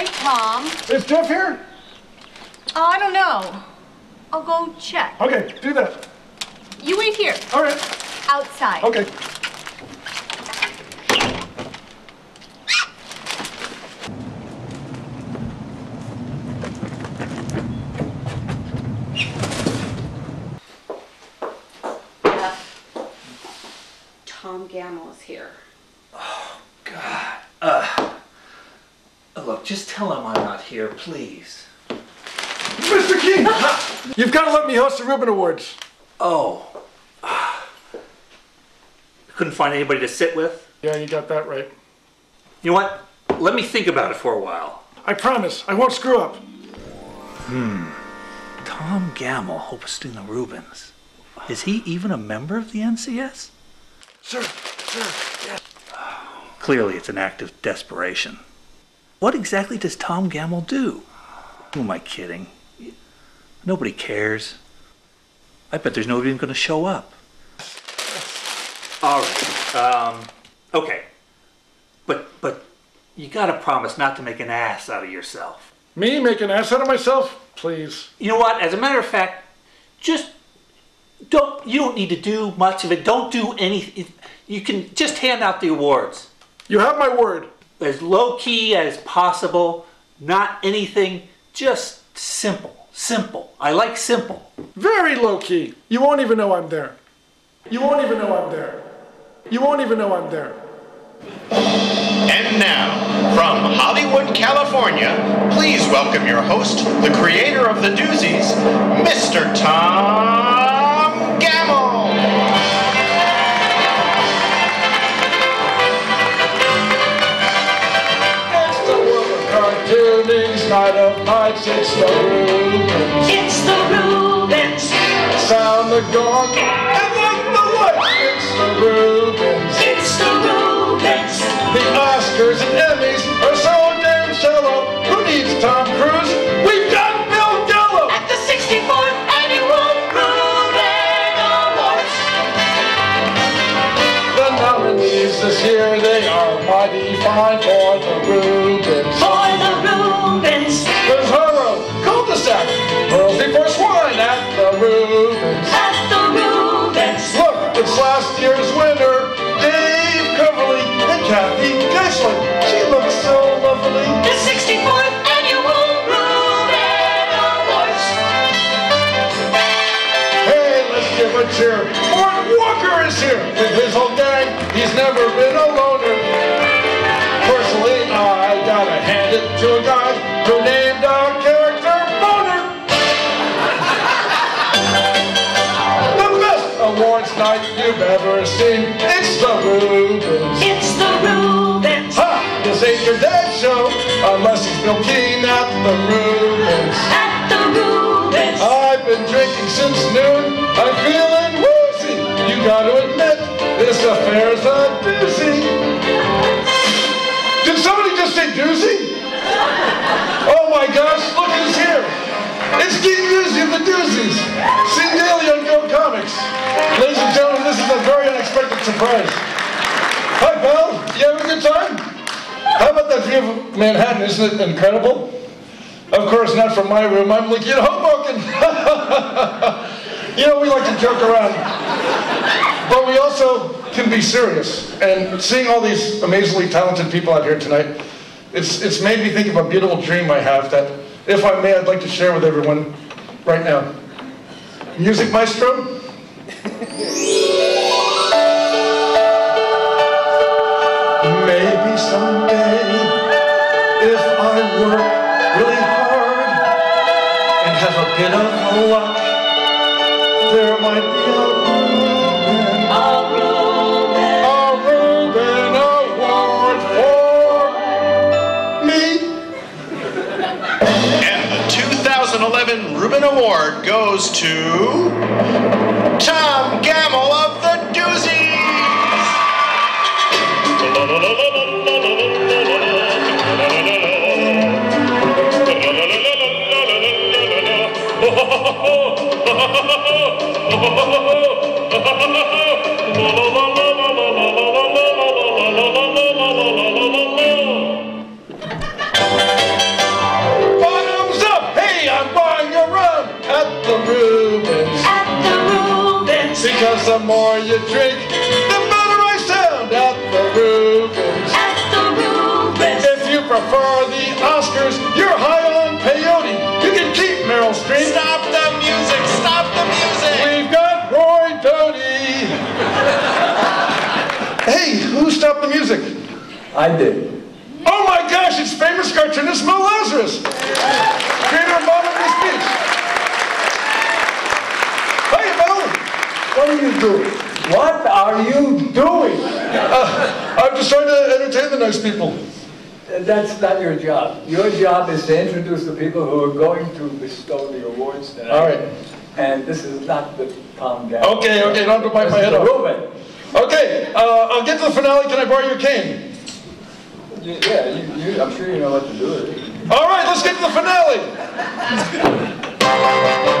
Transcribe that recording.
Hi, Tom. Is Jeff here? Oh, I don't know. I'll go check. Okay, do that. You wait here, All right. outside. Okay. Tom Gammill is here. Look, just tell him I'm not here, please. Mr. King! You've got to let me host the Reuben Awards. Oh. Couldn't find anybody to sit with? Yeah, you got that right. You know what? Let me think about it for a while. I promise, I won't screw up. Hmm. Tom Gammill hosting the Reubens. Is he even a member of the NCS? Sir, sir, yes. Clearly, it's an act of desperation. What exactly does Tom Gammill do? Who am I kidding? Nobody cares. I bet there's nobody even going to show up. All right. Um, okay. But but you got to promise not to make an ass out of yourself. Me make an ass out of myself? Please. You know what? As a matter of fact, just don't. You don't need to do much of it. Don't do anything. You can just hand out the awards You have my word. As low key as possible. Not anything. Just simple. Simple. I like simple. Very low key. You won't even know I'm there. You won't even know I'm there. You won't even know I'm there. And now, from Hollywood, California, please welcome your host, the creator of the doozies, Mr. Tom it's the Reubens. It's the Reubens. Sound the gong and light the light. It's the Reubens. It's the Reubens. The Oscars and Emmys are so damn shallow. Who needs Tom Cruise? We've got Bill Gallo. At the 64th annual Reuben Awards. The nominees this year, they are mighty fine been a. Personally, I gotta hand it to a guy who named a character Boner. the best awards night you've ever seen. It's the Reubens. It's the Reubens. Ha! This ain't your dad show unless he's Bill Keane at the Reubens. At the Reubens. I've been drinking since noon. I'm feeling woozy. You gotta admit, this affair's a Oh my gosh, look who's here. It's Dean Doozy of the Doozies. Seen daily on Go Comics. Ladies and gentlemen, this is a very unexpected surprise. Hi, pal. You having a good time? How about that view of Manhattan? Isn't it incredible? Of course, not from my room. I'm like, you know, Hoboken. you know, we like to joke around. But we also can be serious. And seeing all these amazingly talented people out here tonight, it's, it's made me think of a beautiful dream I have that, if I may, I'd like to share with everyone right now. Music maestro? Maybe someday, if I work really hard and have a bit of luck, there might be a 2011 Reuben Award goes to Tom Gammill of the Doozies. You drink, the better I sound at the Reubens. At the Reubens. If you prefer the Oscars, you're high on peyote. You can keep Meryl Streep. Stop the music! Stop the music! We've got Roy Doty. hey, who stopped the music? I did. Oh my gosh, it's famous cartoonist Mo Lazarus, creator of Mom and Speech. Hey, Mo. What are you doing? What are you doing? Uh, I'm just trying to entertain the nice people. That's not your job. Your job is to introduce the people who are going to bestow the awards tonight. All right. And this is not the Tom Gammill. Okay, okay, don't have to bite my head the off. Reuben. Okay, uh, I'll get to the finale. Can I borrow your cane? Yeah, you, you, I'm sure you know what to do it. All right, let's get to the finale.